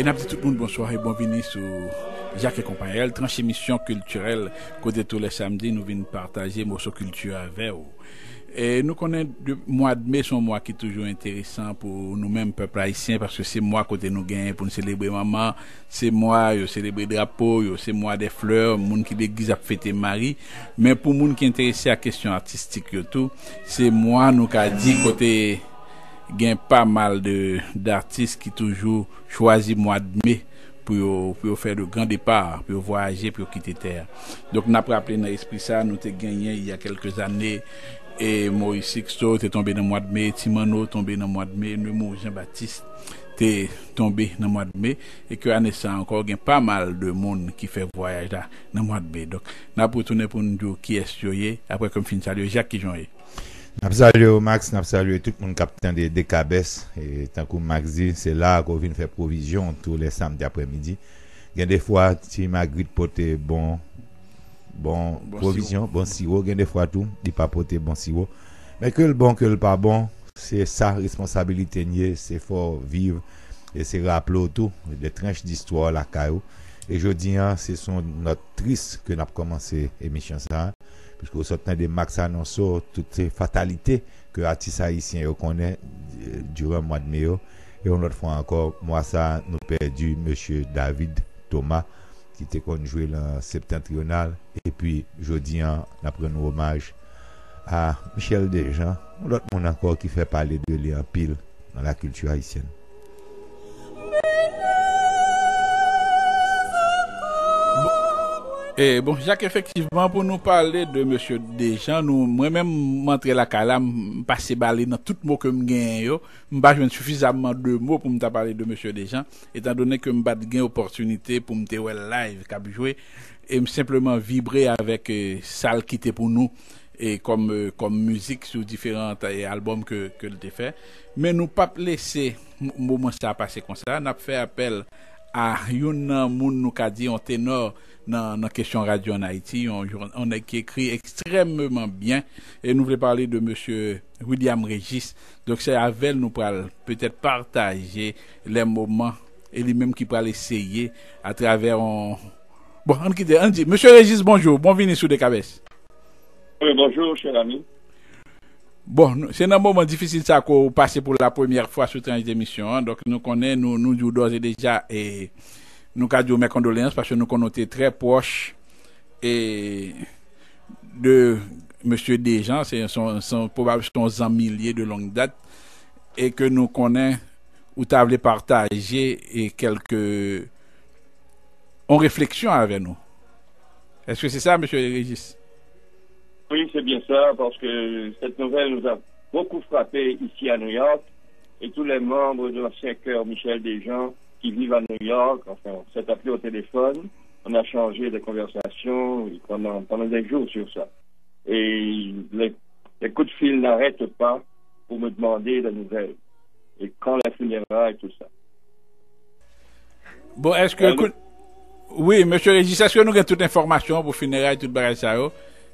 E napte tout moun bonsoir e bonvini sou Jacques et Compagnie. Tranche émission kulturel Kote tou le samdi nou vin partaje Moso kultur ave ou E nou konen mwa dme son mwa ki toujou Interesant pou nou men pepl haisyen Paske se mwa kote nou gen pou nou celebre Maman, se mwa yo celebre drapo Yo se mwa de fleur Moun ki degiz ap fete mari Men pou moun ki enterese a kesyon artistik yo tou Se mwa nou ka di kote gen pa mal d'artist ki toujou chwazi mwa dme pou yo, yo fè de gran depar, pou yo voyaje, pou yo kite ter. Donk nap rappele nan espri sa, nou te genyen y a kelke zanè, e Moïse Sixto te tombe nan mwa dme, Timano tombe nan mwa dme, Nemo Jean-Baptiste te tombe nan mwa dme, e ke anè sa ankor gen pa mal de moun ki fè voyaje la nan mwa dme. Donk nap pou toune pou nou diyo ki es yo ye, apre kom fin sa diyo, Jacques Kijonye. Nap salye ou Max, nap salye ou tout moun kapitan de Dekabes E tankou Max di, se la kou vin fè provision tou le samdi apremidi Gen defwa ti Magritte pote bon, bon, bon provision, siro. bon siwo Gen defwa tou, di pa pote bon siwo Men ke l bon ke l pa bon, se sa responsabilite nye, se fò vive E se raplo tou, de trench di istwa la ka E jodi an, se son not tris ke nap komanse emisyon sa. Piske ou sotan de Max anonso tout se fatalite ke atis haisyen yo konen duran mwad meyo. E ou not fwa ankor, mwa sa nou perdi M. David Thomas ki te konjouye lan septentrional. E pi jodi an apren nou omaj a Michel Dejan. Ou not moun ankor ki fe pale de li an pil nan la kultu haisyen. Eh, bon, Jacques, effectivement, pou nou pale de M. Dejan, nou mwen men mwantre la kalam, mpase bale nan tout mou ke m gen yo, mba jwen sufizabman de mou pou mta pale de M. Dejan, etan donen ke mba gen oportunite pou mte wè live kab jwe, e m simplement vibre avèk eh, sal ki te pou nou, e kom, euh, kom euh, müzik sou diferant eh, albom ke, ke lte fè. Men nou pap lese mouman sa pase kon sa, nap fè apel a yon nan moun nou ka di yon tenor, nan kesyon radio an Haiti, an ek ekri ekstremement bien, e nou vle pale de Monsieur William Regis, dok se avel nou pral peut-et partaje le mouman, e li menm ki pral eseye a traver an... Bon, an kite, an di, Monsieur Regis, bonjou, bonvini sou Dekabes. Oui, bonjou, chèl ami. Bon, se nan mouman difisil sa ko pase pou la premièr fwa sou tranj demisyon, dok nou konen nou nou jou doze deja e... Et... ka di ou mè kondolens Pache nou konote tre poche E De Monsie Dejan Son probable son zanmilye de long date. E ke nou konen Ou ta vle partaje E kelke On refleksyon ave nou Eske se sa Monsie Regis Oui se bien sa Parce que cette nouvelle nou a Beaucoup frappé ici a New York Et tous les membres de l'ancien coeur Michel Dejan qui vivent à New York. Enfin, on s'est appelé au téléphone. On a changé de conversation pendant, pendant des jours sur ça. Et les, les coups de fil n'arrêtent pas pour me demander de nouvelles. Et quand la funéraille et tout ça. Bon, est-ce que... Oui, monsieur Régis, est-ce que nous avons toute information pour funérailles et tout le ça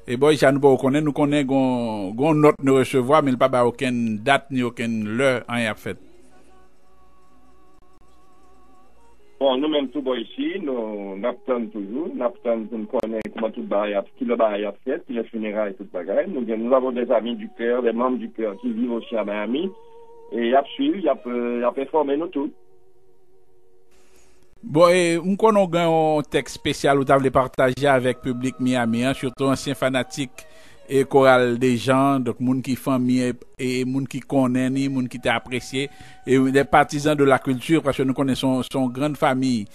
et bon, ça nous pas connaît, nous connaissons qu'on note nous recevoir, mais il n'y a pas aucune date ni aucune heure en fait. Bon, nou men tout bo yisi, nou naptan toujou, naptan pou nou konen kouman tout barayat, ki le barayat fet, ki le funeray tout bagay. Nou gen nou avon des amin du kèr, des mam du kèr ki vive osi a Miami, e ap suiv, ap informe nou tout. Bon, e m konon gen yon tek spesyal ou ta vle partaje avèk publik Miami, surtout ansyen fanatik. e koral de jan, dok moun ki famye, e moun ki koneni, moun ki te apresye, e de patizan de la kultur, kwa se nou konen son, son gran fami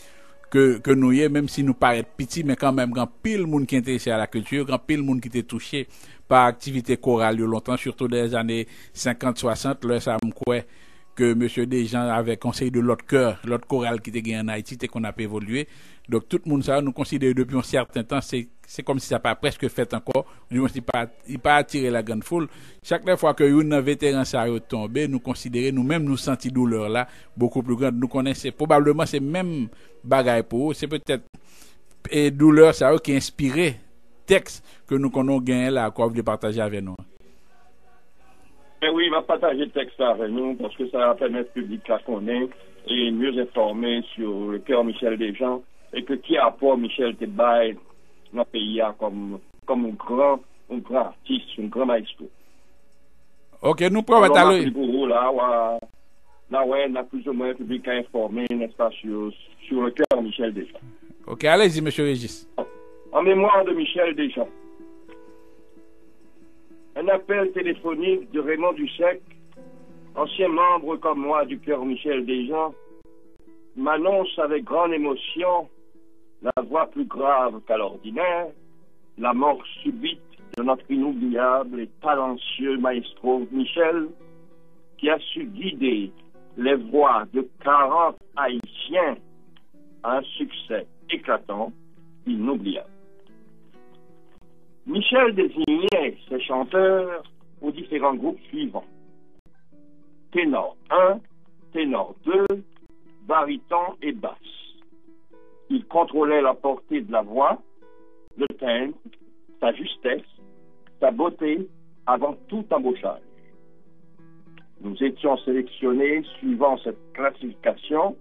ke, ke nou ye, menm si nou paret piti, men kan menm kan pil moun ki enterese a la kultur, kan pil moun ki te touche pa aktivite koral yo lontan, surtout des ane 50-60, lè sa mkwe ke M. Dejan avè konsey de lot kèr, lot koral ki te gen en Haiti, te kon ap evolue, dok tout moun sa nou konsidere depi an certain tan, se kom si sa pa preske fet anko, nou monsi pa atire la gan foule. Chak le fwa ke yon nan veteran sa yo tombe, nou konsidere nou menm nou senti douleur la, beaucoup plus grand. Nou konense, probableman se menm bagay pou, se petet douleur sa yo ki inspire tekst ke nou konon gen la kwa vle partaje ave nou. Ben oui, il va partager le texte avec nous parce que ça va permettre public à connaître et mieux informé sur le cœur Michel Desjans et que qui a pas Michel Tebaye dans le pays comme, comme un grand, un grand artiste, un grand maestro. Ok, nous pouvons aller. là, là, ouais, on a plus ou moins un public à informer, n'est-ce pas, sur, sur le cœur Michel Desjans. Ok, allez-y, monsieur Régis. En mémoire de Michel Desjans. Un appel téléphonique de Raymond Dussec, ancien membre comme moi du cœur Michel Desjans, m'annonce avec grande émotion la voix plus grave qu'à l'ordinaire, la mort subite de notre inoubliable et talentueux maestro Michel, qui a su guider les voix de 40 Haïtiens à un succès éclatant, inoubliable. Michel désignait ses chanteurs aux différents groupes suivants. Ténor 1, ténor 2, baryton et basse. Il contrôlait la portée de la voix, le timbre, sa justesse, sa beauté avant tout embauchage. Nous étions sélectionnés suivant cette classification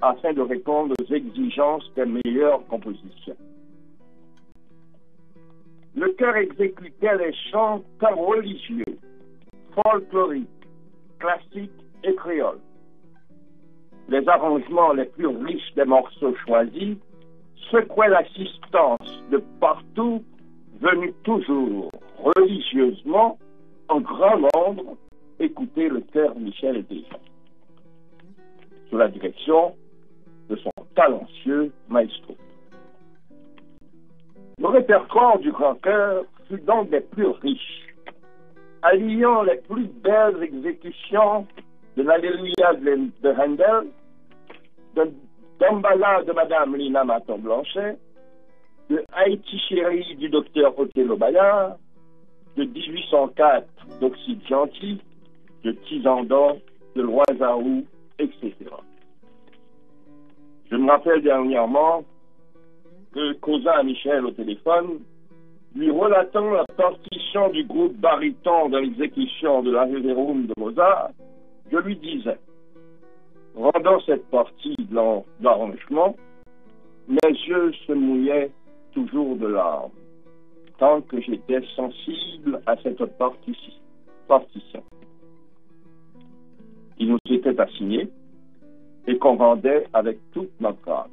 afin de répondre aux exigences des meilleures compositions. Le chœur exécutait les chants religieux, folkloriques, classiques et créoles. Les arrangements les plus riches des morceaux choisis secouaient l'assistance de partout, venus toujours religieusement, en grand nombre, écouter le chœur Michel Desjans, sous la direction de son talentueux maestro. Le répertoire du grand chœur fut donc des plus riches, alliant les plus belles exécutions de l'Alléluia de Handel, de Dambala de Madame Lina Maton Blanchet, de Haïti chérie du docteur Othello Bayard, de 1804 d'Oxyde Gentil, de Tizandon, de Loisaou, etc. Je me rappelle dernièrement que causa Michel au téléphone, lui relatant la partition du groupe baryton dans l'exécution de la Révérum de Mozart, je lui disais, rendant cette partie de l'arrangement, mes yeux se mouillaient toujours de larmes, tant que j'étais sensible à cette partition. Il nous était assigné et qu'on rendait avec toute notre âme.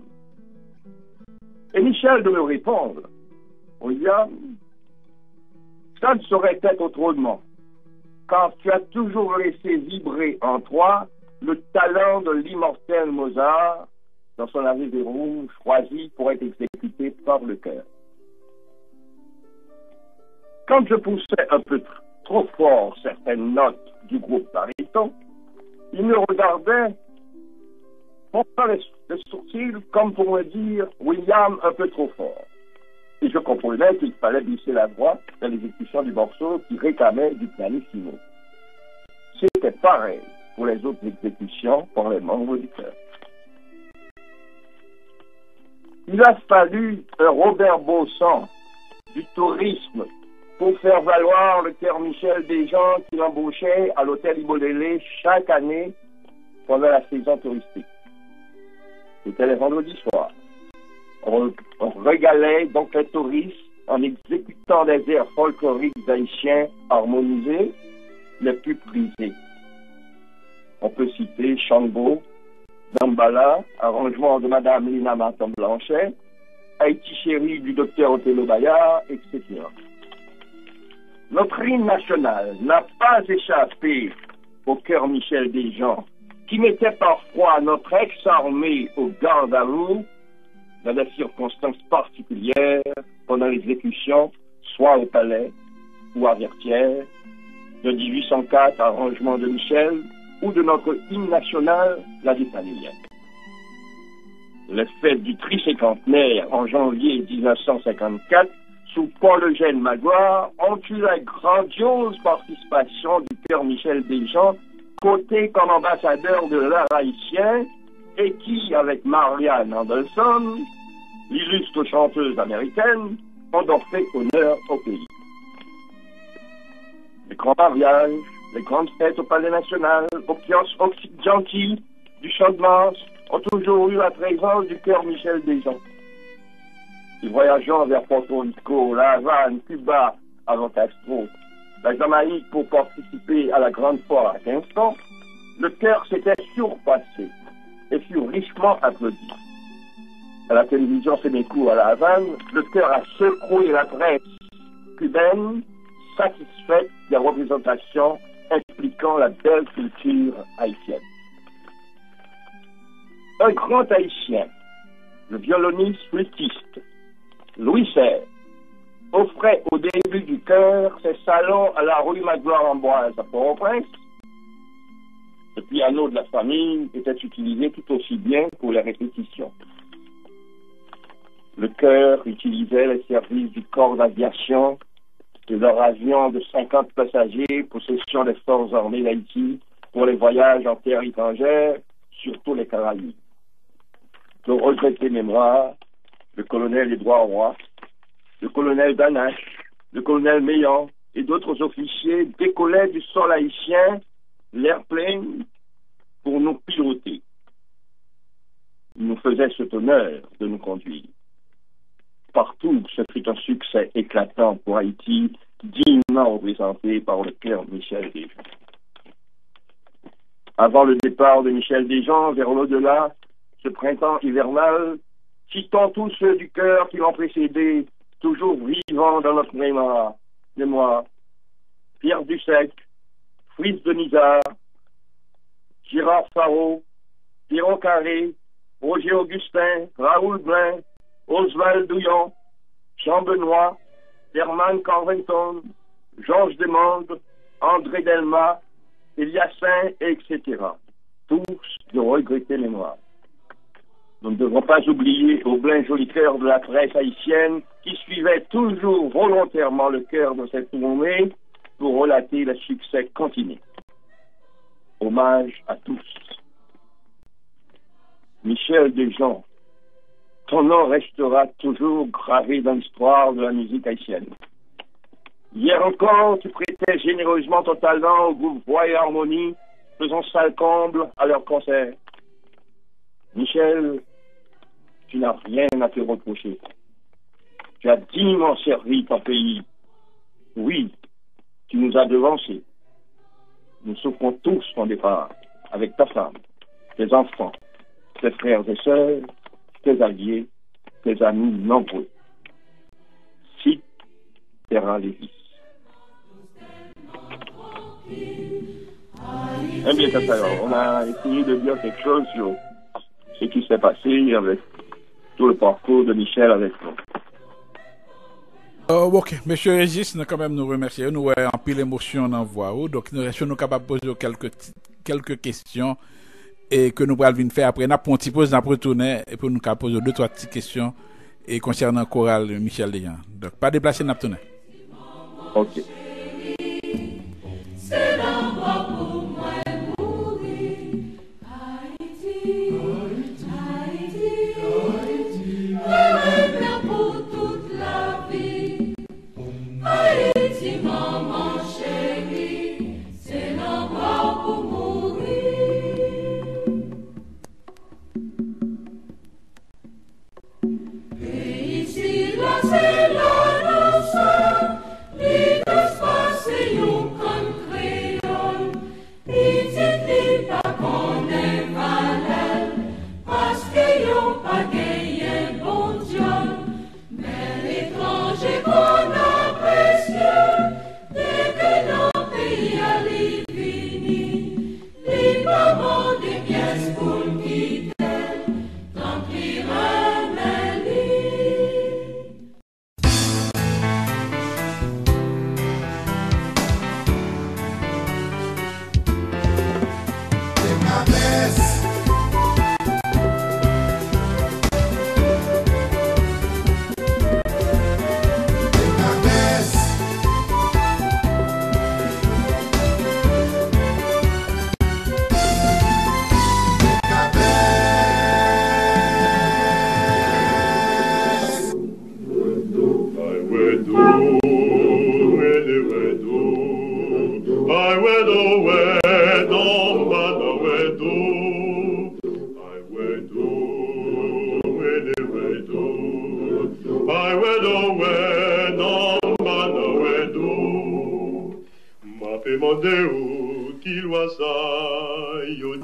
Et Michel de me répondre, William, ça ne saurait être autrement, car tu as toujours laissé vibrer en toi le talent de l'immortel Mozart dans son arrivée-room choisi pour être exécuté par le cœur. Quand je poussais un peu tr- trop fort certaines notes du groupe baryton, il me regardait, montrant les, les sourcils comme pour me dire William un peu trop fort. Et je comprenais qu'il fallait glisser la voix dans l'exécution du morceau qui réclamait du pianissimo. C'était pareil pour les autres exécutions par les membres du chœur. Il a fallu un Robert Bossan du tourisme pour faire valoir le cœur Michel des gens qu'il embauchait à l'hôtel Ibolélé chaque année pendant la saison touristique. C'était les vendredis soirs. On, on régalait donc les touristes en exécutant des airs folkloriques haïtiens harmonisés les plus prisés. On peut citer Chambo, Dambala, arrangement de Madame Lina Martin Blanchet, Haïti chérie du docteur Othello Bayard, etc. Notre hymne national n'a pas échappé au cœur Michel Desjans, qui mettait parfois notre ex-armée au garde à vous dans des circonstances particulières pendant l'exécution, soit au palais ou à Vertières, de 1804, arrangement de Michel, ou de notre hymne national, la Dépanouillette. Les fêtes du tricinquantenaire en janvier 1954, sous Paul-Eugène Magloire, ont eu la grandiose participation du père Michel Desjans, coté comme ambassadeur de l'art haïtien, et qui, avec Marianne Anderson, l'illustre chanteuse américaine, ont donc fait honneur au pays. Les grands mariages, les grandes fêtes au Palais National, au kiosque Oxyde Gentil, du Champ de Mars ont toujours eu la présence du cœur Michel Desjans. Et voyageant vers Porto Rico, la Havane, Cuba, avant Castro, la Jamaïque pour participer à la grande foire à Kingston, le cœur s'était surpassé et fut richement applaudi. À la télévision Sénéco à la Havane, le cœur a secoué la presse cubaine, satisfaite des représentations expliquant la belle culture haïtienne. Un grand haïtien, le violoniste flûtiste, Louis XVI, offrait au début du chœur ses salons à la rue Magloire-Amboise à Port-au-Prince. Le piano de la famille était utilisé tout aussi bien pour les répétitions. Le chœur utilisait les services du corps d'aviation de leur avion de 50 passagers, possession des forces armées d'Haïti pour les voyages en terre étrangère, surtout les Caraïbes. De regretter mémoire, le colonel Édouard Roy, le colonel Danache, le colonel Meillan et d'autres officiers décollaient du sol haïtien l'air plein pour nous piloter. Ils nous faisaient cet honneur de nous conduire. Partout, ce fut un succès éclatant pour Haïti, dignement représenté par le cœur Michel Desjans. Avant le départ de Michel Desjans vers l'au-delà, ce printemps hivernal, citons tous ceux du cœur qui l'ont précédé, toujours vivants dans notre mémoire, mémoire. Pierre Dussec, Fritz de Nizar, Girard Faro, Pierrot Carré, Roger Augustin, Raoul Blin, Oswald Douillon, Jean Benoît, Herman Carventon, Georges Desmondes, André Delma, Eliassin, etc. Tous de regretter mémoire. Nous ne devons pas oublier au plein joli cœur de la presse haïtienne qui suivait toujours volontairement le cœur de cette tournée pour relater le succès continu. Hommage à tous. Michel Desjans, ton nom restera toujours gravé dans l'histoire de la musique haïtienne. Hier encore, tu prêtais généreusement ton talent au groupe Voix et Harmonie, faisant salle comble à leur concert. Michel, tu n'as rien à te reprocher. Tu as dignement servi ton pays. Oui, tu nous as devancés. Nous souffrons tous ton départ, avec ta femme, tes enfants, tes frères et sœurs, tes alliés, tes amis nombreux. Si, Terra Lévis. Eh bien, on a essayé de dire quelque chose sur ce qui s'est passé avec tout le parcours de Michel avec nous. Oh, ok, Monsieur Régis, nous quand même nous remercier. Nous avons en pile émotion dans voix ou, donc nous restons capables de poser quelques, quelques questions e ke nou pral vin fè apre na pon ti pose nan pretounè e pou nou ka pose 2-3 ti kèsyon e konsernan koral Michel Leyan. Dok, pa deplase nan pretounè. Ok.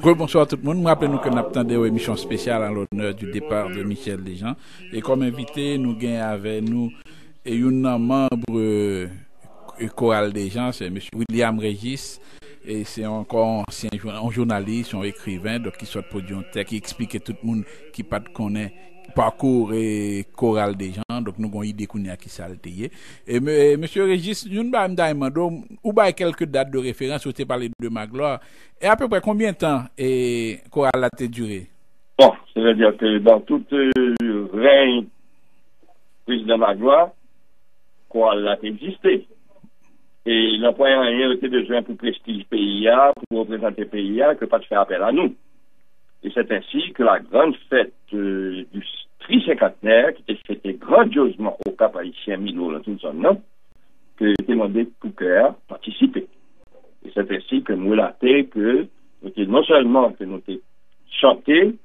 Bonsoir tout le monde. Moi, rappelez-nous que nous attendons une émission spéciale en l'honneur du départ de Michel Desjans. Et comme invité, nous gagnons avec nous et un membre choral Desjans, c'est M. William Régis. Et c'est encore un journaliste, un écrivain, donc qui sort pour qui explique tout le monde qui pas connaît parcours et chorale des gens. Donc nous avons idée qu'on a qui salté et monsieur Régis nous ba m'dimando ou ba quelques dates de référence où tu parlé de Magloire? Et à peu près combien de temps et chorale a duré? Bon c'est-à-dire que dans tout euh, règne président Magloire chorale a existé. Et l'employeur a été besoin pour prestige PIA pour représenter PIA que pas de faire appel à nous. Et c'est ainsi que la grande fête euh, du tricentenaire, qui était fêtée grandiosement au Cap haïtien Milo, dans toute zone, que demandé tout cœur participer. Et c'est ainsi que nous l'attendons que non seulement que nous avons chanté,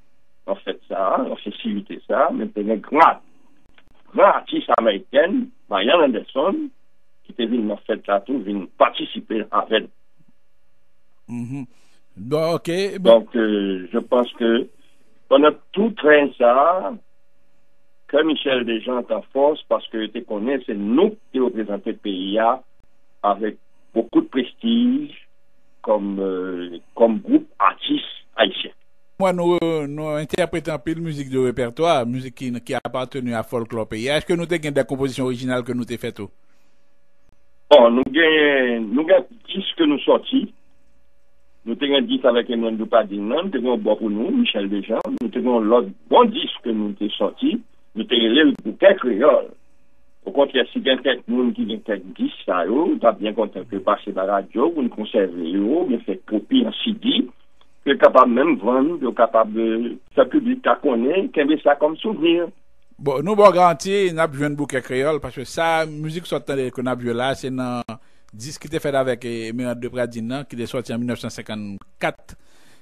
en fait ça, on fait ça, mais que un grand, grand artiste américain, Marianne Anderson, qui était venu en fait là tout, venu participer avec nous. Mm-hmm. Bon. Donc, euh, je pense que pendant tout train ça, que Michel Desjans est en force parce que tu connais, c'est nous qui représentons le PIA avec beaucoup de prestige comme, euh, comme groupe artiste haïtien. Moi, nous, nous interprétons peu de musique de répertoire, musique qui, qui a appartenu à Folklore PIA. Est-ce que nous avons des compositions originales que nous avons faites? Bon, nous avons nous que nous sortis. Nou te gen dit avèk Emmanuel Dupadine nan, nou te gen bo pou nou, Michel Dejean, nou te gen lòd bon disk ke nou te soti, nou te gen lèl pou kèk reyol. Ou kontre, si gen kèk nou, nou ki gen kèk disk sa yo, ta bien konten ke pase ba radyo, ou nou konserve yo, ou gen fèk kopi an CD, ke kapab mèm vèm, yo kapab sa publik ta konen, kèmbe sa kom souvenir. Bon, nou bon garanti, nap jwen bou kèk reyol, paske sa, müzik sotan de kon ap jwen la, se nan... Dis ki te fèd avèk Emirad eh, de Pradine nan, ki te sorti an 1954,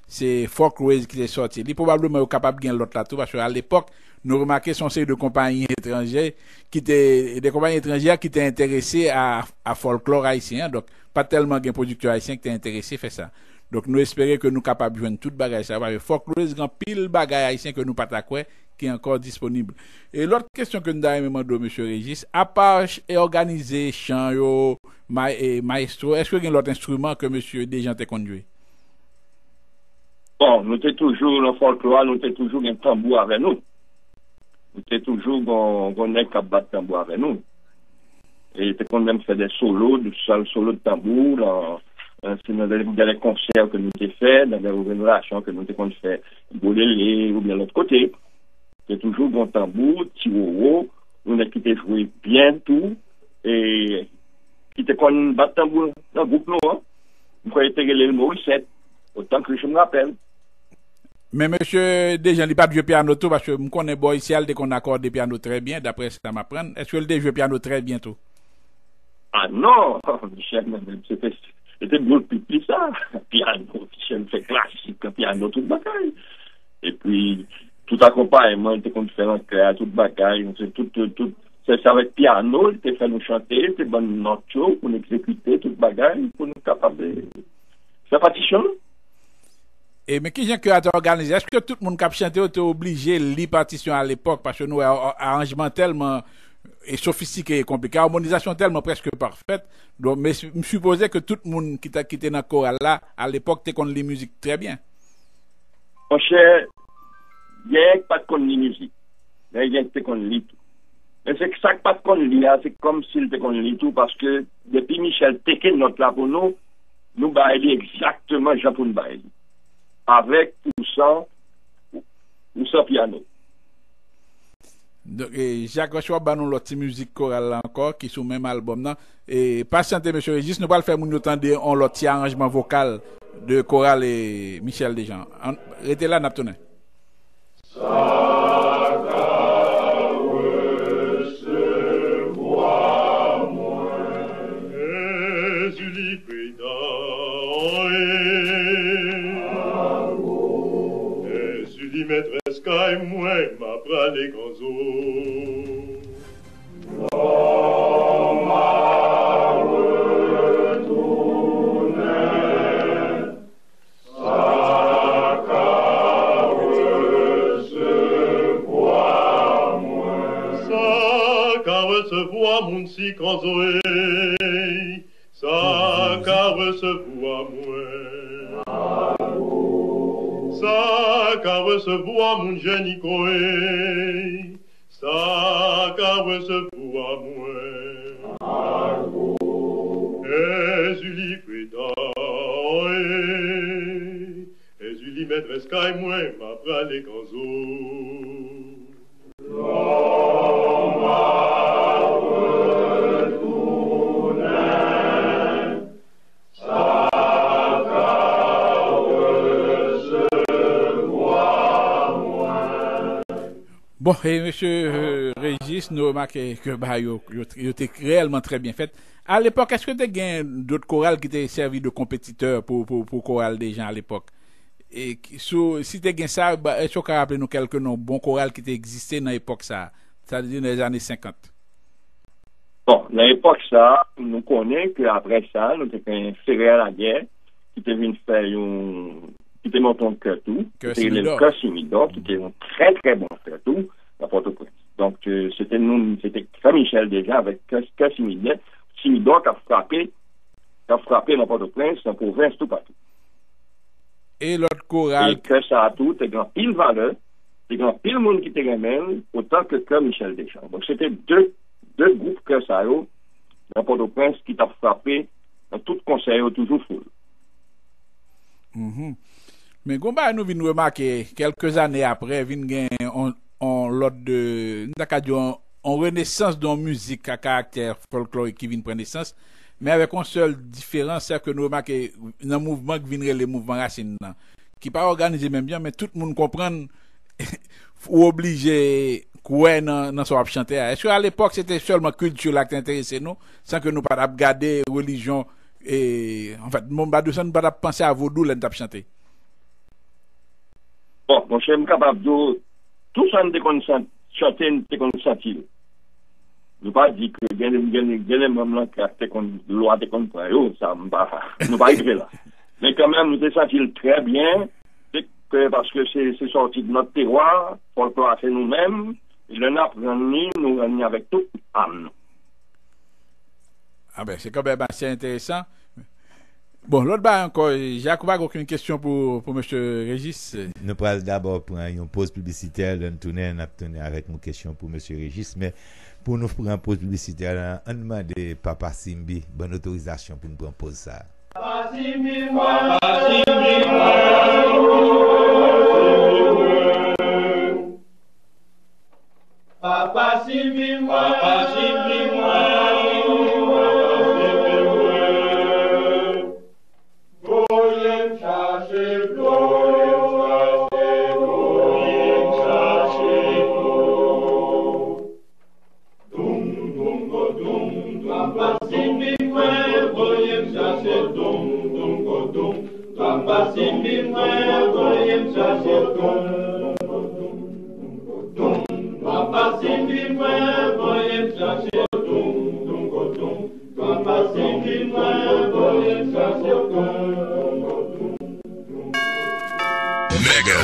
se Fok Rez ki te sorti. Li probableman yo kapab gen lot la tou, paswè al l'epok, nou remake son sey de kompanyi etranjè, ki te, de kompanyi etranjè ki te interese a, a folklor haisyen, dok pa telman gen produktor haisyen ki te interese fè sa. Dok nou espere ke nou kapab jwen tout bagay sa vare. Fok lou esgan pil bagay haisyen ke nou patakwe ki ankor disponible. E lot kestyon ke nou da remenman do M. Regis, apache e organize chan yo ma, e, maestro, eske gen lot instrument ke M. Dejan te kondwe? Bon, nou te toujou nan folkloa, nou te toujou gen tambou ave nou. Nou te toujou gon ek kap bat tambou ave nou. E te kon men fè de solo, de sal solo de tambou, nan... se nou gade konser ke nou te fè, nan gade ouvenorasyon ke nou te kon fè, bolele ou bien l'ot kote. Se toujou bon tambou, ti wou, nou ne ki te jwou bien tout, e ki te kon bat tambou nan goup nou an. Mwen kwa ete gele l'mou set, otan ki jwou m rappel. Men mèche dejan li pa djwe piano tou, mèche m konen bo si al de kon akorde piano tre bien, dapre se ta m apren, eske l de djwe piano tre bien tou? Ah non, mèche mèche se fè. Ete moun pi pli sa, piano, chen fè klasik, piano tout bakay. E pi, tout akompayman, te kon konferans krea, tout bakay, se sa vek piano, te fè nou chante, te ban nou notyo, pou nou ekzekute, tout bakay, pou nou kapabè. Fè pati chan. E men ki jen kre a te organize, eske tout moun kap chante ou te oblije li patisyon al epok, pache nou a euh, euh, aranjman telman... e sofistike e komplike, a harmonizasyon telman preske parfet, men m suppose ke tout moun ki te nan koral la, al epok te kon li muzik trebyen. Mon chè, yèk pat kon li muzik, yèk te kon li tou. Men se sak pat kon li a, se kom sil te kon li tou, parce ke depi Michel teke not la pou nou, nou ba eli exactement japoun ba eli. avèk ou san ou san E, Jacques Rochefort ban nou loti müzik koral la ankor ki sou menm albom nan e pasyante M. Regis nou pal fè moun nou tande on loti aranjman vokal de koral e Michel Dejean rete la nap tonen petresc ai muema praligonzou. Să caut să voam un sic Recevoir mon génie Que bah, yo, était réellement très bien fait. À l'époque, est-ce que tu as d'autres chorales qui t'ont servi de compétiteurs pour, pour, pour chorales des gens à l'époque? Et si tu as ça, bah, est-ce que tu rappeler nous quelques noms bons chorales qui existaient dans l'époque ça? Ça veut dire dans les années 50. Bon, à l'époque, ça, nous connaissons qu'après ça, nous avons fait serré à la guerre, qui était venu faire un, qui était monté un cœur tout, qui était le qui était un très très bon cœur tout, à Port-au-Prince. Donc, euh, c'était nous, c'était Saint-Michel déjà, avec Cassimidien, Simidor qui a frappé, qui a frappé dans Port-au-Prince, dans province, tout partout. Et l'autre chorale. Et que ça a tout, c'est grand pile valeur, c'est grand pile monde qui te remène, autant que que Michel Deschamps. Donc, c'était deux, deux groupes que ça a eu, dans Port-au-Prince, qui t'a frappé dans tout conseil, toujours full. Mm -hmm. Men gomba nou vin remake kelke zane apre vin gen on, an lot de, nta ka diyo, an renesans don müzik a karakter folklore ki vin prenesans, men avek an sol diferans sa ke nou remake nan mouvman ki vinre le mouvman rasin nan. Ki pa organize men byan, men tout moun kompran ou oblige kouè nan, nan so ap chante a. Eske al epok, se te solman kultur la ki te interese nou, san ke nou pa ap gade religion e, en fèt, moun badou san nou pa ap panse a vodou lè nou tap chante. Bon, moun chè m kap ap do ça, te chanter, nous te sentir. Nous pas dire que là qui a te kon loi te kon prend, yo, ça nous pas nous pas là. Mais quand même nous te très bien que parce que c'est sorti de notre terroir, folklore c'est nous-mêmes, et le nap nous nous réunit avec toute âme. Ah ben, c'est quand même assez intéressant. Bon, l'autre bas encore, Jacques, pas aucune question pour, pour M. Régis. Nous parlons d'abord pour une pause publicitaire, nous tournons, avec une question pour M. Régis, mais pour nous prendre une pause publicitaire, on demande à Papa Simbi bonne autorisation pour nous prendre pause ça. Papa Simbi moi, Papa Simbi moi,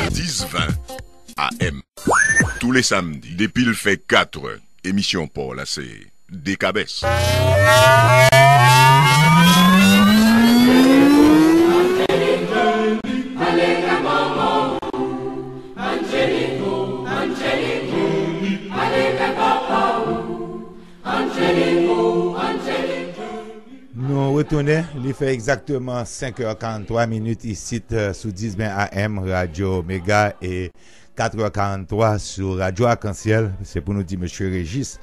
10-20 AM. Tous les samedis, depuis le fait 4 émission pour là, c'est Décabès. Nous retournons, il fait exactement 5h43 minutes ici euh, sous 10 ben AM, Radio Méga et 4h43 sur Radio Arc-en-Ciel. C'est pour nous dire, Monsieur Régis,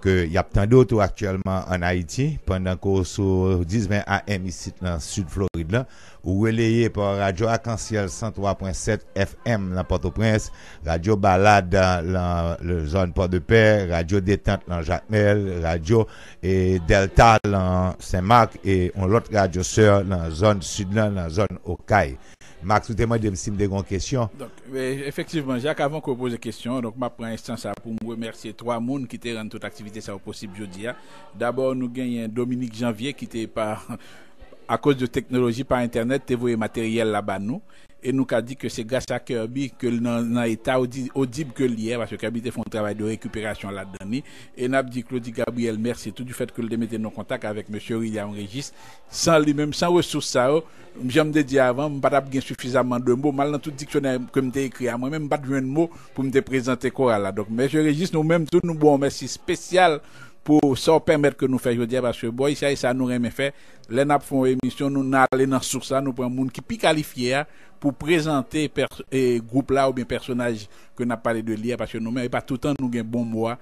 que y a tant d'autres actuellement en Haïti pendant qu'on sur 10-20 AM ici dans sud Floride là ou relayé par radio Arc-en-Ciel 103.7 FM dans Port-au-Prince, radio Balade dans la zone Port-de-Paix, radio Détente dans Jacmel, radio et Delta dans Saint-Marc et on l'autre radio sœur dans zone sud là dans zone Okaï. Max, vous témoignez de si des questions. Donc, mais effectivement, Jacques, avant qu'on pose des questions, donc, je prends instant ça pour me remercier trois personnes qui te rendent toute activité ça possible jeudi. hein. D'abord, nous gagnons Dominique Janvier qui était par à cause de technologie par internet te voye matériel là-bas nous. Et nous qu'a dit que c'est grâce à Kirby que dans l'état audible que l'hier parce que Kirby fait un travail de récupération là-dedans. Et n'a dit Claudie Gabriel merci tout du fait que le mettez nos contacts avec monsieur William Régis. Sans lui-même sans ressources ça oh, j'aime de dire avant pas bien suffisamment de mots. Mal dans tout dictionnaire que me écrit à moi même pas de mots pour me présenter quoi là donc monsieur Régis nous même tout nous bon merci spécial pou sa ou permèt ke nou fè jodi, baske boy, sa y sa nou remè fè, lè nap fon emisyon, nou nan alè nan sou sa, nou pren moun ki pi kalifiye, pou prezante group la ou bien personaj ke nap pale de liye, baske nou mè, e pa toutan nou gen bon mwa,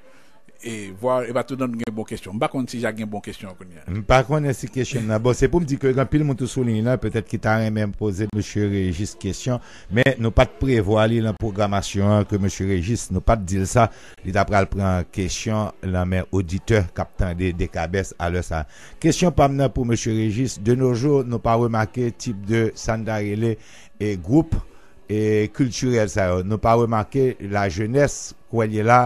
E vwa, e batou nan gen bon kestyon. Mba kon si ja gen bon kestyon kon ya. Kon si kestyon nan. Bon, se pou mdi ke gampil moun tou soulin lan, petet ki tan remen pose M. Regis kestyon, men nou pat prevo ali lan programasyon ke M. Regis nou pat dil sa, li ta pral pran kestyon lan men auditeur kapten de dekabes alè sa. Kestyon pam nan pou M. Regis, de nou jo nou pa remake tip de sandarele e group e kulturel sa. yo. Nou pa remake la jenès kwenye la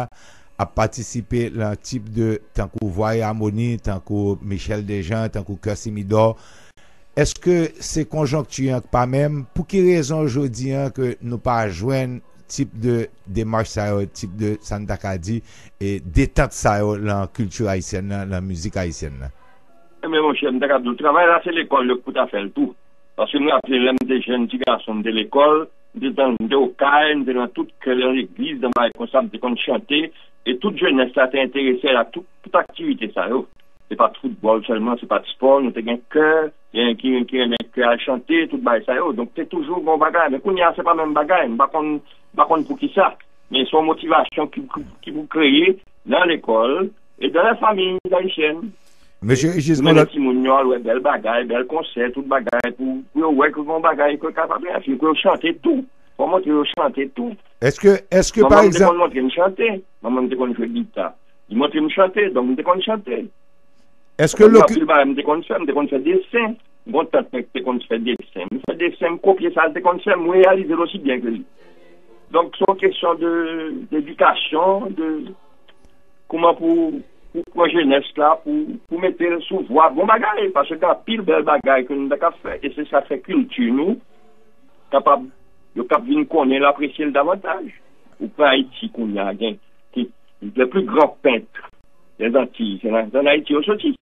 ap patisipe lan tip de tankou Voye Harmony, tankou Michel Desjean, tankou Kersimidor. Eske se konjonktuyen pa mem, pou ki rezon jodi an ke nou pa jwen tip de demarche sa yo, tip de sandakadi, e detat sa yo lan kultur Haitien nan, lan muzik Haitien nan? Mè mò chè, takad, nou travay la se l'ekol, lè kout a fèl tou. Paske nou apè lèm de jen ti gason de l'ekol, de dan de okay, de nan tout kèlè l'eglise, de mè kon de kon chante, Et toute jeunesse a été intéressée à toute, toute activité, ça. Oh? C'est pas de football seulement, c'est pas de sport, nous avons un cœur, il y a un qui, qui aime à chanter, tout le ça. Oh? Donc c'est toujours bon bagage. Mais il y a, c'est pas même bagage. Par contre, par contre, pour qui ça? Mais son motivation qui, qui vous créez dans l'école et dans la famille haïtienne. Monsieur Gismond. Le petit mouniol, ouais, bel bagage, bel concert, tout bagage, pour, pour, ouais, que bon bagage, que capable, pour chanter tout. Pour moi, tu veux chanter tout. Eske, eske par exemple... Maman mte kon mwen chante, maman mte kon fwe gita. Di mwen mte chante, don mte kon chante. Eske lò... Mte kon fwe, mte kon fwe desen. Mwen mte kon fwe desen. Bon, mwen fwe desen, kopye sa, mte kon fwe, mwen realize lò si bien ke li. Donk son kesyon de dedikasyon, de kouman pou pou jenes la, pou mette sou vwa bon bagay, parce ka pil bel bagay ke nou da ka fe, e se sa fe kultu nou, kapab yo kap vin konen l'apresye l'davantaj. Ou pa Haiti koun ya gen, ki le plus grand peintre den Antilles, den Haiti yo soti.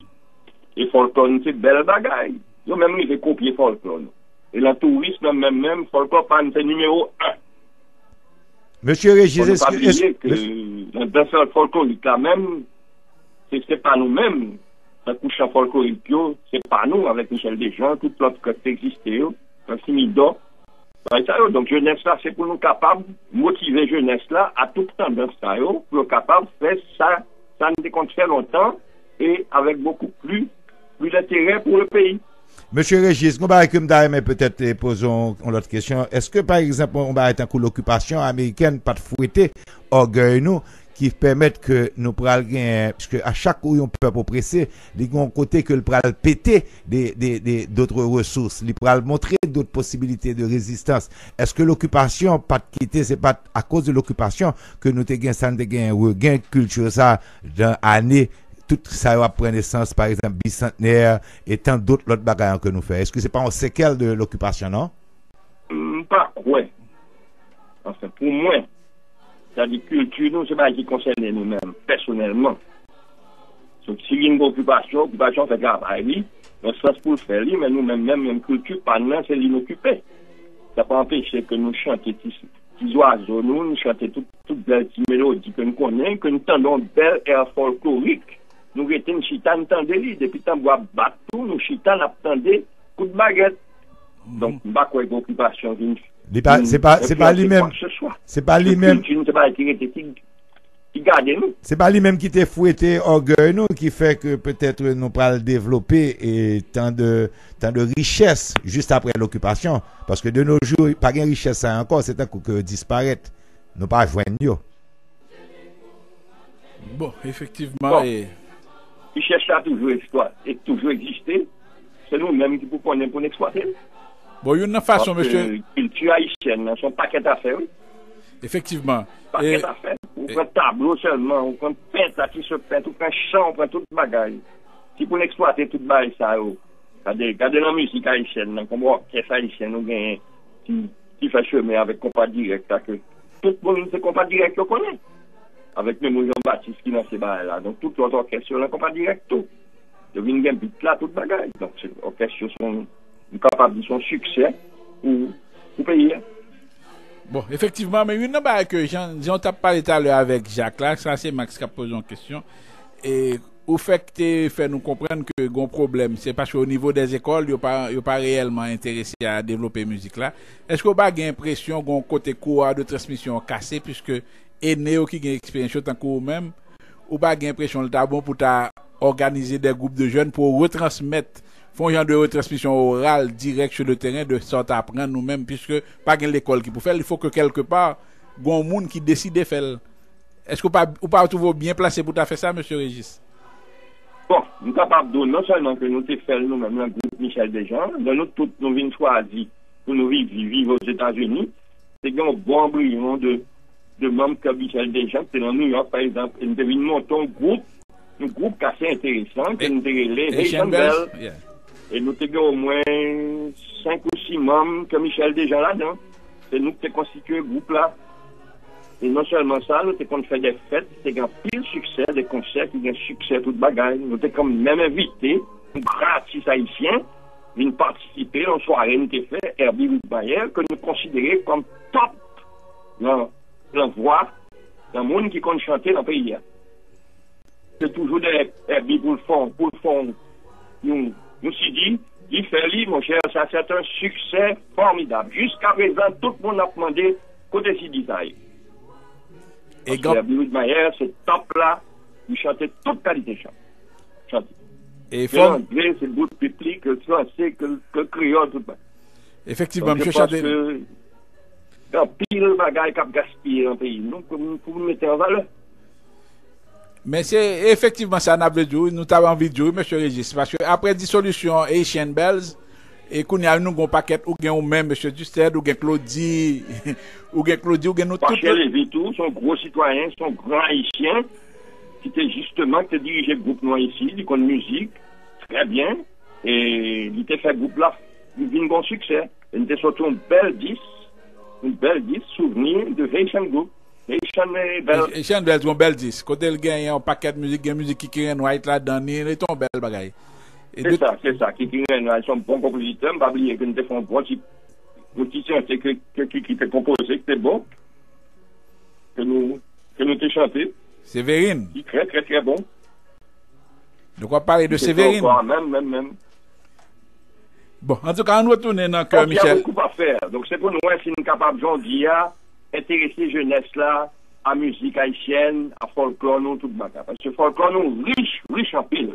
E folklon se bel bagay. Yo menm li ve kopye folklon. E la tourisme menm menm, folklon pan se numero 1. Monsieur Régis, est-ce que... Est que le danseur folklorique la même, c'est pas nous-mêmes. La couche folklorique, c'est pas nous, avec Michel Desjans, toute l'autre côté existait, Maximidon, Donc jeunesse là, c'est pour nous capables motiver jeunesse là à tout temps dans ça, pour nous capables de faire ça, ça nous compte fait longtemps et avec beaucoup plus, plus d'intérêt pour le pays. Monsieur Régis, va mais peut-être posons l'autre question. Est-ce que par exemple, on va être en coup l'occupation américaine, pas de fouetter, orgueil nous, ki permette ke nou pral gen, pske a chak ou yon pep opresse, li kon kote ke l pral pete doutre resous, li pral montre doutre posibilite de rezistans. Eske l'okupasyon pat kite, se pat a koz de l'okupasyon ke nou te gen san te gen ou gen kulture sa dan ane tout sa yo ap prene sens, par exemple, bicentenaire, etan dout lot bagayan ke nou fe. Eske se pa an sekel de l'okupasyon, non? Mpa, wè. Anse, pou mwen, Sa di kultu nou, se ba ki konsene nou men, personelman. So, si li nou okupasyon, okupasyon fek apay li, nou sas pou fè li, men nou men men men kultu pan nan se li nou okupè. Sa pa empèche ke nou chante ti zoazo nou, nou chante tout, tout bel ti melodi ke nou konen, ke nou tendon bel air folklorik. Nou reten chita nou tende li, depi tan wap batou, nou chita nou ap tende kout baget. Mm-hmm. Donk, bak wèk okupasyon vin Se pa li men Se pa li men Se pa li men ki te fwete orgey nou Ki fek peut-etre nou pral devlope E tan de Tan de richesse Just apre l'okupasyon Paske de nou jou Pa gen richesse sa ankon Se tan kou ke disparet Nou pa jwen yo Bon, efektiveman Richesse sa toujou eksploite E toujou eksiste Se nou men ki pou konen pou n'eksploite E Bon, yon nan fason, mèche... Kultu haïtien nan, son paket afè, oui. Efektiveman. Paket afè. Ou kon tablo selman, ou kon pent la ki se pent, ou kon chan, ou kon tout bagay. Ki pou l'eksploate tout bagay sa yo. Kade, kade nan müzik haïtien nan, kon wak kes haïtien nou gen ki fè chèmè avèk kompa direk takè. Tout moun se kompa direk yo konè. Avèk mè moun Jean-Baptiste ki nan se bagay la. Donk tout lòs orkestyon nan kompa direk tou. Yo vin gen bit la tout bagay. Donk orkestyon son... nou kapab di son suksè pou peye. Bon, efektivman, men yon nan ba ek, jan tap pale talè avèk Jacques la, sa se Max kap pose yon kèsyon, e ou fèk te fè nou komprèn ke gon problem, se pache ou nivou des ekol, yo pa, pa reyelman interese a devlopè müzik la, esko ba gen impresyon gon kote kouwa de transmisyon kase, pwiske ene ou ki gen eksperyansyon tankou ou mèm, ou ba gen impresyon lta bon pou ta organize de goup de joun pou retransmèt fon jan de retransmisyon oral direk chou de teren de sort apren nou mèm, pwiske pa gen l'ekol ki pou fèl, il fò ke kelke par gon moun ki deside fèl. Esko ou pa touvo bien plase pou ta fè sa, M. Regis? Bon, nou kapap do, non salman ke nou te fel nou men, nan groupe Michel Desjans, nan nou tout nou vin chwazi pou nou vivi, vivi aux Etats-Unis, se gen ou bon brillant de membre ka Michel Desjans, te nan New York, par exemple, nou te vin monton groupe, nou groupe kase interesant, te nou te rele, Haitian Bell, e nou te gen ou mwen 5 ou 6 membre ka Michel Desjans la dan, te nou te konstituye groupe la, Et non seulement ça, nous avons fait des fêtes, nous avons pile succès, des concerts qui ont succès, tout bagaille. Nous avons même invité, gratis haïtiens, venir participer en soirée, nous avons fait Herbie Bayer, que nous considérons comme top dans la voix d'un monde qui compte chanter dans le pays. C'est toujours des Herbie le pour le fond. Nous, nous s'y dit, il fait lui, mon cher, ça c'est un succès formidable. Jusqu'à présent, tout le monde a demandé côté si design. Et que Louis Mayer, ce top-là, il chantait toute qualité de chant. Et C'est fon, l'anglais, c'est le bout de public, le français, que, que le créole, tout ça. Donc, M. je Chadel, que, il y a pile bagaille qui a gaspillé dans le pays. Nous, pour nous mettre en valeur. Men se efektivman sa nan vlejou, nou tab anvi djou, M. Regis, paske apre disolusyon Asian Bells, e koun ya nou goun paket ou gen ou men M. Justed, ou gen Claudie, ou gen Claudie, ou gen nou tout... Pache Levitou, son gros citoyen, son grand Haitien, ki te justement te dirije groupe nou ici, di kon mouzik, tre bien, e li te fe groupe la, li vin bon suksè, li te sotou un bel dis, un bel dis souvenir de Haitian Group. E, e, e, e Chan Bel. Son bel dis. Kote el gen yon paket müzik Gen müzik Kikiren White la dan ni E ton bel bagay. Se sa, se sa Kikiren White son bon kompozite M pa bliye Kwen te fon bon Koutisyen se ki te kompose Kwen te bon Kwen nou te chante. Severine Ki tre tre tre bon. Nou kwa pale de Severine Mèm mèm mèm Bon, an tou ka an wotounen nan kèr Michel Yon ki a beaucoup pa fèr Donc se pou nou wè si nou kapab Jan Gia enterese jeunesse la a müzik haïtienne, a folklon nou tout baka. Pase folklon nou riche, riche anpil.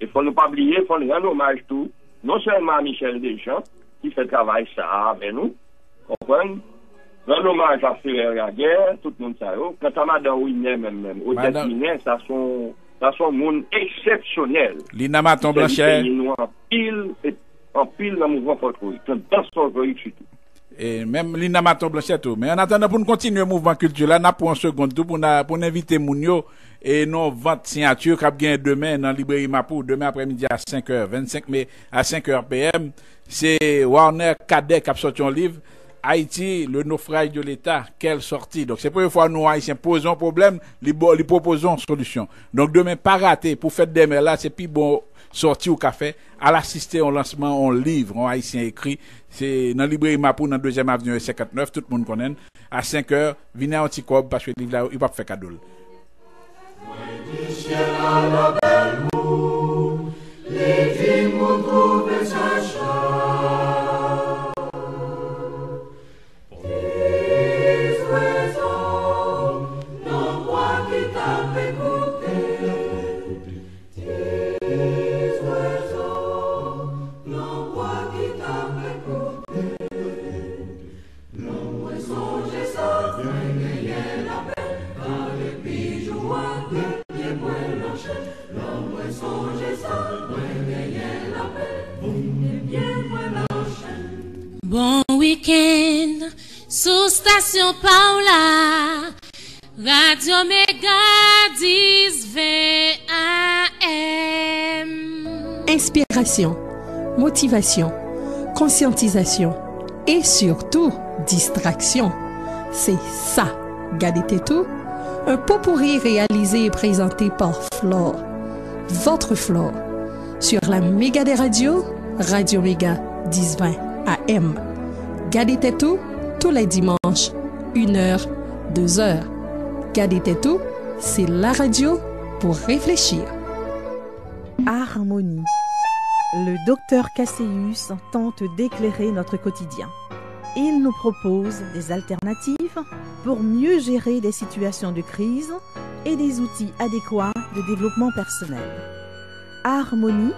E fon nou pa bliye, fon nou ren omaj tout, non selman Michel Deschamps, ki fè travay sa avè nou, konpwen, ren omaj a Ferrer Laguerre, tout moun sa yo, kanta madan ou inè men men, ou tèt inè, sa son, sa son moun eksepsyonel. Li nama ton blanchè. Li nou anpil, anpil nan mouvman folklorik, tan dans folklorik sütou. Surtout. e menm Lina Maton Blanchet tou. Men an attendant pou nou kontinue mouvment kultur la, nan pou an seconde tou, pou nou pou nou invite moun yo, e nou vant signature kap gen demen nan Librairie Mapou, demen apremidi a 5h, 25 mai a 5h PM, se Warner Cadet kap sorti yon liv, Haïti, le naufrage de l'État, quelle sortie? Donc, c'est pour une fois nous, Haïtiens, posons problème, li proposons solution. Donc, demain, pas rater, pour faire demain là, c'est plus bon sorti au café, à l'assister au lancement, un livre, en haïtien écrit, c'est dans librairie Mapou, dans 2e avenue 59, tout le monde connaît, à 5 heures, venez à Anticob, parce que le livre là, il va faire cadeau. Bon week-end sous station Paula, Radio Mega 10 AM. Inspiration, motivation, conscientisation et surtout distraction. C'est ça, Gardez tout, un pot pourri réalisé et présenté par Flore, votre Flore, sur la méga des radios, Radio Méga 1020 AM. Tout, tous les dimanches, 1h, 2h. Gardez tout, c'est la radio pour réfléchir. Harmonie. Le docteur Casséus tente d'éclairer notre quotidien. Il nous propose des alternatives pour mieux gérer des situations de crise et des outils adéquats de développement personnel. Harmonie,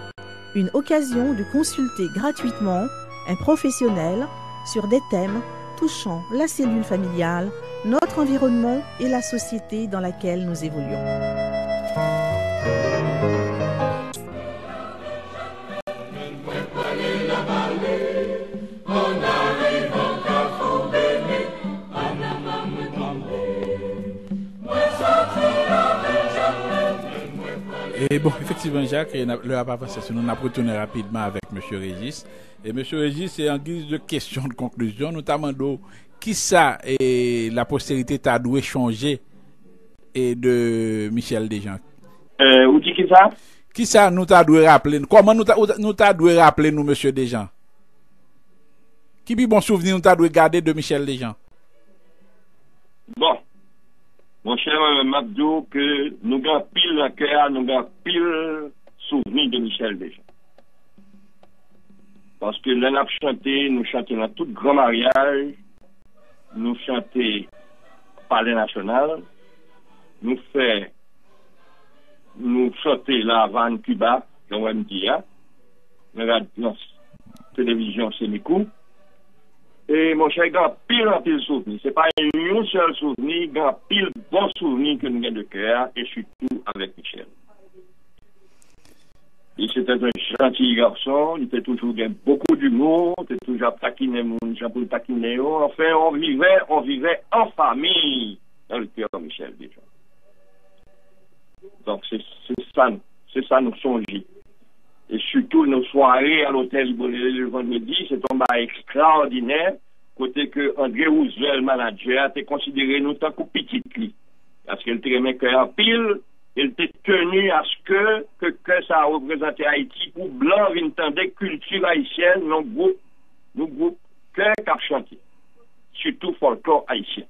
une occasion de consulter gratuitement un professionnel sur des thèmes touchant la cellule familiale, notre environnement et la société dans laquelle nous évoluons. Et bon, effectivement, Jacques, le rapport nous a retourné rapidement avec M. Régis. Et M. Régis, c'est en guise de question de conclusion, notamment de qui ça et la postérité t'a doué changer et de Michel Desjans. Euh, ou dit qui ça? Qui ça nous t'a doué rappeler? Comment nous t'a doué rappeler, nous, M. Desjans? Qui bi bon souvenir nous t'a doué garder de Michel Desjans? Bon. Mon chèr euh, Mabdou, ke nou ga pil la kèya, nou ga pil souveni de Michel Deschamps. Paske lè nap chante, nou chante nan tout gran mariage, nou chante palè nasyonal, nou fè, nou chante la van Cuba, yon wèm diya, nou rade nos televizyon semikou, Et mon cher, il y a pile en pile souvenir. Ce n'est pas un seul souvenir, il y a pile bon souvenir que nous avons de cœur, et surtout avec Michel. Et c'était un gentil garçon, il était toujours bien beaucoup d'humour, il était toujours taquiné, mon pour taquiner. Enfin, on vivait, on vivait en famille dans le cœur de Michel déjà. Donc c'est ça, c'est ça nous songer. et surtout nos soirées à l'hôtel Bonnet le vendredi, c'est un bar extraordinaire, côté que André Ouzel, manager, t'est considéré nous tant que petit lit. Parce qu'elle t'aimait que en pile, elle t'est tenue à ce que, que, que ça a représenté Haïti pour blanc, une tendée culture haïtienne, nos groupes, nos groupes, cœur cap chanté. Surtout folklore haïtien.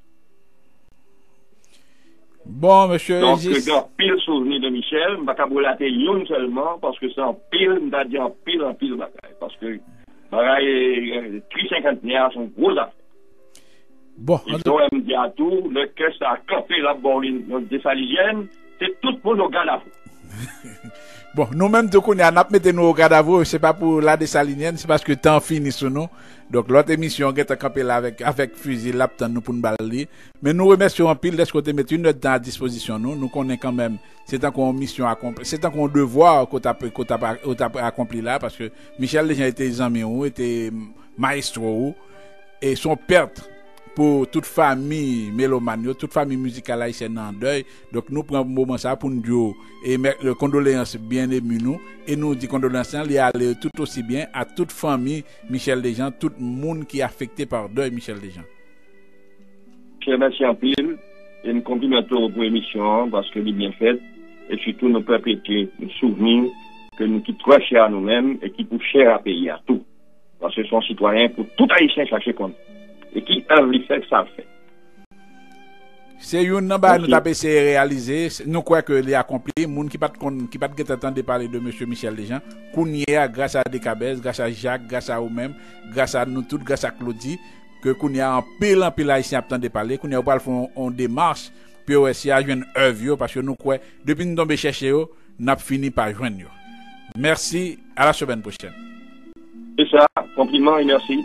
Bon, mèche... Donk, gen pil souveni de Michel, mbaka brolate yon selman, paske se an pil, mda di an pil, an pil bakay. Paske bagay, 3,50 nyan son gros afe. Bon. Yon mdi atou, le kè sa kapè la borlin desalijen, se tout pou nou gada fou. Bon, nou menm te konen an ap mette nou gada fou, se pa pou la desalinyen, se paske tan finis ou nou. Dok lot emisyon gen te kapè la avèk fuzi lap tan nou pou nou balli. Men nou remèsyon an pil lè skote met yon notan a dispozisyon nou. Nou konen kanmèm, se tan kon misyon akompli, se tan kon devwa kote akompli la. Paske Michel Lejean ete zanmi ou, ete maestro ou, e son pertre. pou tout fami meloman yo, tout fami muzikal Haitien nan doy, dok nou pran mouman sa pou nou diyo kondoleans bien emi nou, e nou di kondoleans nan li ale tout osi bien a tout fami Michel Dejean, tout moun ki afekte par doy Michel Dejean. Che mersi anpil, e nou komplimato pou emisyon, baske li bien fet, e sütou nou prepete nou souveni ke nou ki trwa chè a nou men, e ki pou chè a peyi a tout, baske son sitwaryen pou tout Haitien chache konti. E ki av li fèk sa fèk. Se yon nan ba okay. nou tabe se realize, nou kwa ke li akompli, moun ki pat, kon, ki pat get atan de pale de M. Michel Dejean, kounye a grasa Dekabez, grasa Jacques, grasa ou men, grasa nou tout, grasa Claudie, ke kounye a an pil an pil a isi ap tan de pale, kounye a ou pal fon on demarche, pi ou esi a jwen ev yo, pasyo nou kwe, depi nou donbe chèche yo, nap fini pa jwen yo. Merci, a la semaine prochaine. C'est ça, compliment et merci.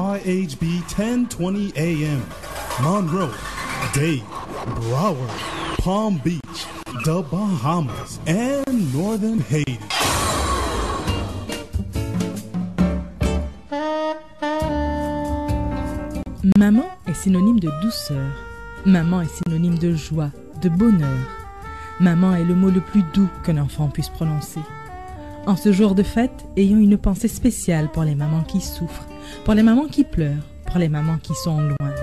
WRHB 1020 AM, Monroe, Dade, Broward, Palm Beach. Maman est synonyme de douceur. Maman est synonyme de joie, de bonheur. Maman est le mot le plus doux qu'un enfant puisse prononcer. En ce jour de fête, ayons une pensée spéciale pour les mamans qui souffrent, pour les mamans qui pleurent, pour les mamans qui sont loin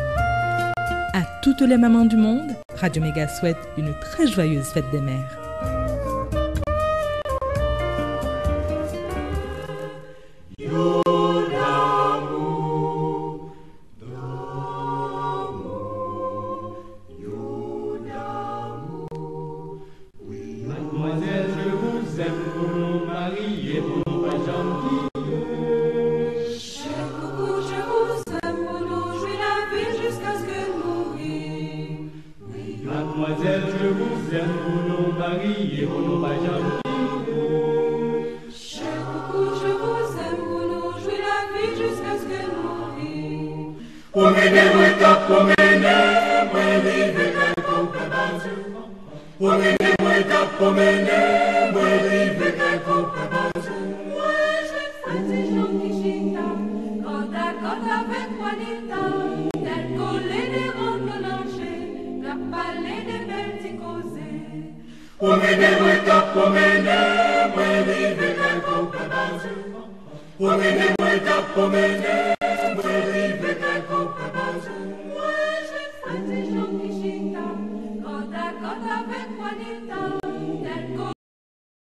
à toutes les mamans du monde, Radio Méga souhaite une très joyeuse fête des mères.